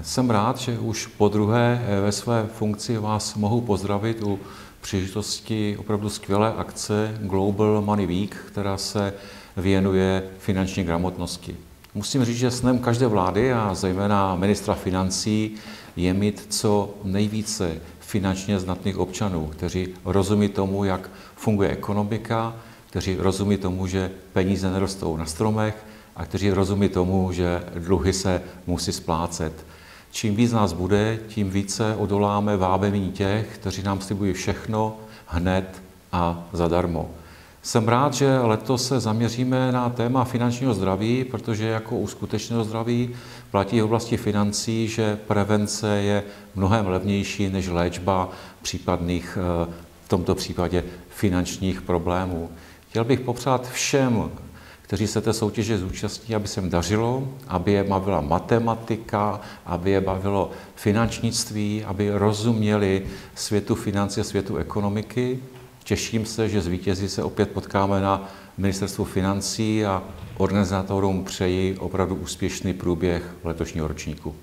Jsem rád, že už po druhé ve své funkci vás mohu pozdravit u příležitosti opravdu skvělé akce Global Money Week, která se věnuje finanční gramotnosti. Musím říct, že snem každé vlády a zejména ministra financí je mít co nejvíce finančně znatných občanů, kteří rozumí tomu, jak funguje ekonomika, kteří rozumí tomu, že peníze nerostou na stromech a kteří rozumí tomu, že dluhy se musí splácet. Čím víc nás bude, tím více odoláme vábení těch, kteří nám slibují všechno hned a zadarmo. Jsem rád, že letos se zaměříme na téma finančního zdraví, protože jako u skutečného zdraví platí v oblasti financí, že prevence je mnohem levnější než léčba případných, eh, v tomto případě finančních problémů. Chtěl bych popřát všem, kteří se té soutěže zúčastní, aby se jim dařilo, aby je bavila matematika, aby je bavilo finančnictví, aby rozuměli světu financí a světu ekonomiky. Těším se, že zvítězí se opět potkáme na ministerstvu financí a organizátorům přeji opravdu úspěšný průběh letošního ročníku.